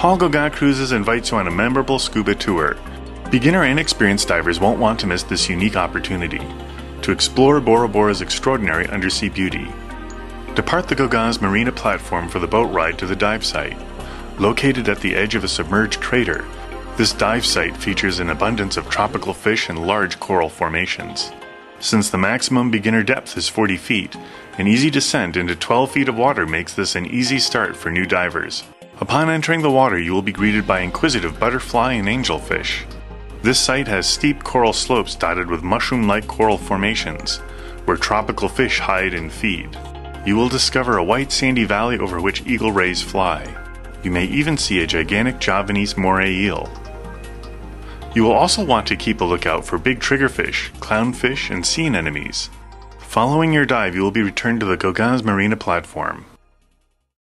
Paul Gauguin Cruises invites you on a memorable scuba tour. Beginner and experienced divers won't want to miss this unique opportunity to explore Bora Bora's extraordinary undersea beauty. Depart the Gauguin's marina platform for the boat ride to the dive site. Located at the edge of a submerged crater, this dive site features an abundance of tropical fish and large coral formations. Since the maximum beginner depth is 40 feet, an easy descent into 12 feet of water makes this an easy start for new divers. Upon entering the water, you will be greeted by inquisitive butterfly and angelfish. This site has steep coral slopes dotted with mushroom like coral formations, where tropical fish hide and feed. You will discover a white sandy valley over which eagle rays fly. You may even see a gigantic Javanese moray eel. You will also want to keep a lookout for big triggerfish, clownfish, and sea anemones. Following your dive, you will be returned to the Gauguin's Marina platform.